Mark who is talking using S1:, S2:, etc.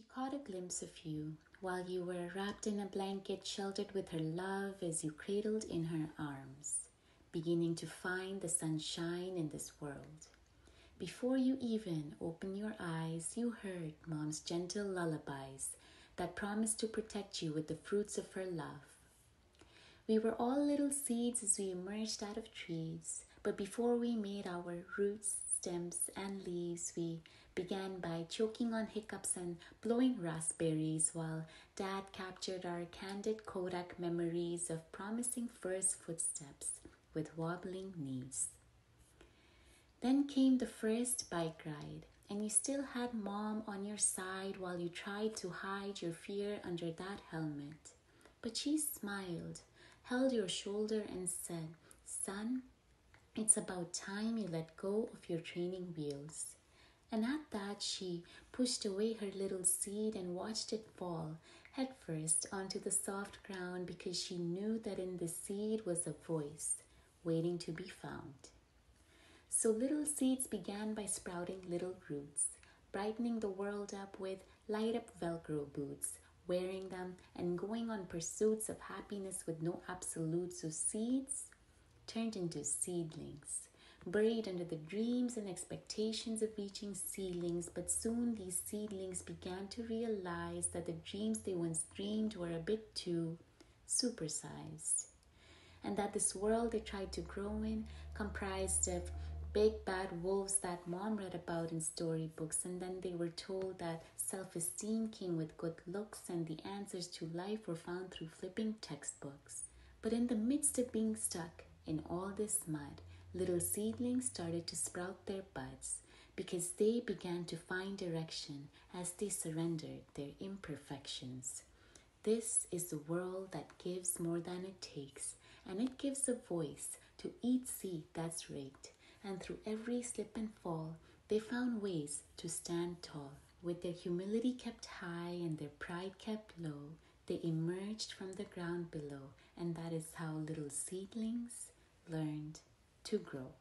S1: She caught a glimpse of you while you were wrapped in a blanket, sheltered with her love as you cradled in her arms, beginning to find the sunshine in this world. Before you even opened your eyes, you heard mom's gentle lullabies that promised to protect you with the fruits of her love. We were all little seeds as we emerged out of trees, but before we made our roots, stems, and leaves, we began by choking on hiccups and blowing raspberries while Dad captured our candid Kodak memories of promising first footsteps with wobbling knees. Then came the first bike ride, and you still had mom on your side while you tried to hide your fear under that helmet. But she smiled, held your shoulder, and said, Son, it's about time you let go of your training wheels. And at that, she pushed away her little seed and watched it fall headfirst onto the soft ground because she knew that in the seed was a voice waiting to be found. So little seeds began by sprouting little roots, brightening the world up with light up Velcro boots, wearing them and going on pursuits of happiness with no absolutes. So seeds turned into seedlings, buried under the dreams and expectations of reaching ceilings. But soon these seedlings began to realize that the dreams they once dreamed were a bit too supersized, and that this world they tried to grow in comprised of big bad wolves that mom read about in storybooks, and then they were told that self esteem came with good looks and the answers to life were found through flipping textbooks. But in the midst of being stuck in all this mud, little seedlings started to sprout their buds because they began to find direction as they surrendered their imperfections. This is the world that gives more than it takes, and it gives a voice to each seed that's raked and through every slip and fall, they found ways to stand tall. With their humility kept high and their pride kept low, they emerged from the ground below, and that is how little seedlings learned to grow.